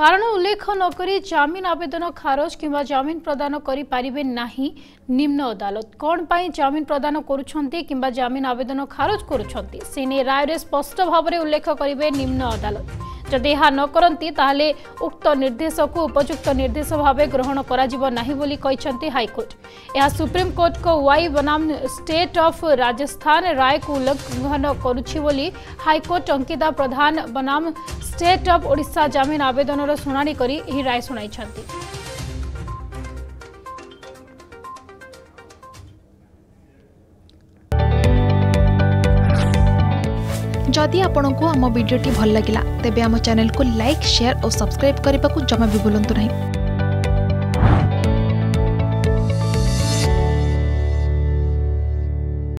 কারণ উল্লেখ নকরি জামিন আবেদন খারজ কিংবা জামিন প্রদান করে না নিম্ন আদালত কণ পাই জামিন প্রদান করছেন কিংবা জামিন আবেদন খারজ করছেন সে নিয়ে রায়ে স্পষ্ট ভাবে উল্লেখ করবে নিম্ন আদালত যদি ଏହା ନ କରନ୍ତି ତାହେଲେ ଉକ୍ତ ନିର୍ଦ୍ଦେଶକୁ ଉପଯୁକ୍ତ ନିର୍ଦ୍ଦେଶ ଭାବେ ଗ୍ରହଣ କରାଯିବ ନାହିଁ ବୋଲି କହିଛନ୍ତି ହାଇକୋର୍ଟ ଏହା ସୁପ୍ରିମକୋର୍ଟଙ୍କ ୱାଇ ବନାମ ଷ୍ଟେଟ୍ ଅଫ୍ ରାଜସ୍ଥାନ ରାୟକୁ ଉଲ୍ଲଙ୍ଘନ କରୁଛି ବୋଲି ହାଇକୋର୍ଟ ଅଙ୍କିତା ପ୍ରଧାନ ବନାମ स्टेट अफ ओा जमिन आवेदन शुणा राय शुणाई जदि आपण को आम भिड्टे भल लगा तेब चेल्क लाइक सेयार और सब्सक्राइब करने को जमा भी भूलु ना